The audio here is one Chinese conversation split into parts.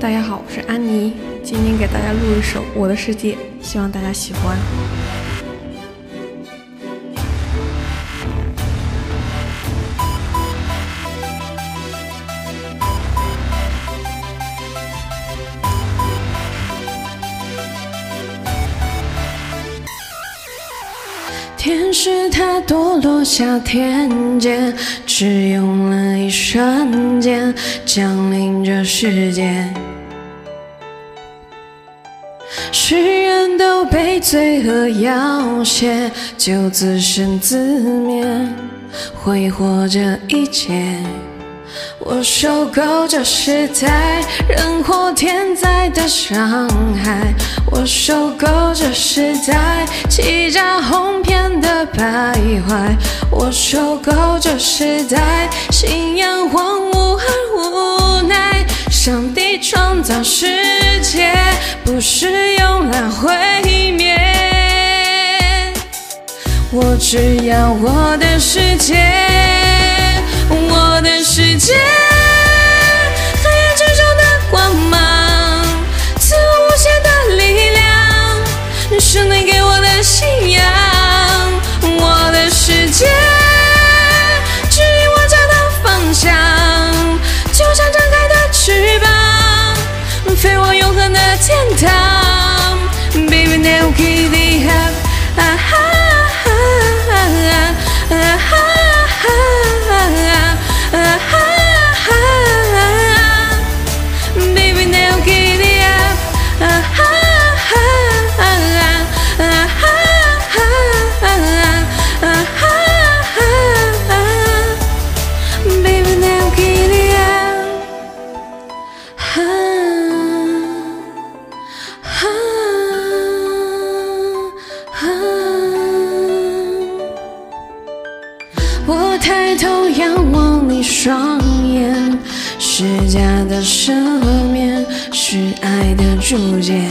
大家好，我是安妮，今天给大家录一首《我的世界》，希望大家喜欢。天使它堕落下天界，只用了一瞬间，降临这世界。世人都被罪恶要挟，就自生自灭，挥霍这一切。我受够这时代人祸天灾的伤害，我受够这时代欺诈哄骗的败坏，我受够这时代信仰荒芜和无奈。上帝创造世界不是用来毁灭，我只要我的世界，我的世界。双眼，是假的赦免，是爱的注解。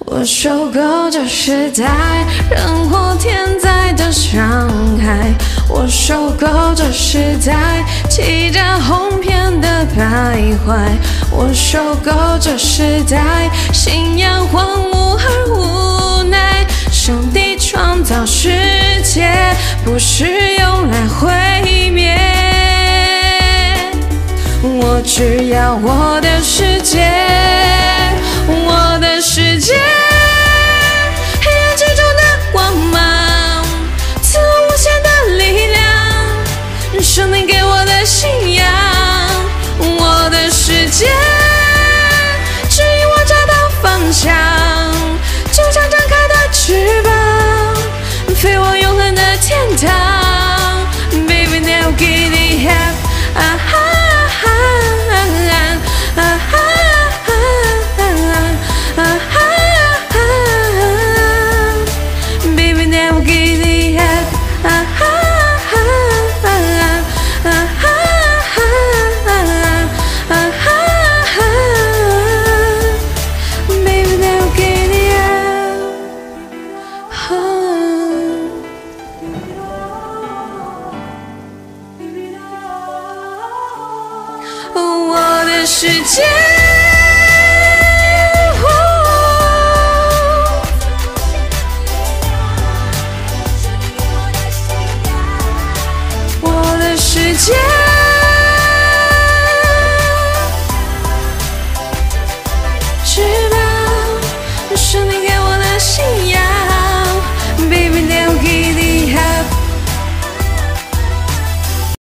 我受够这时代人祸天灾的伤害，我受够这时代欺诈哄骗的徘徊，我受够这时代信仰荒芜而无奈。上帝创造世界不是。需要我的世界，我的世界，世界，我的世界。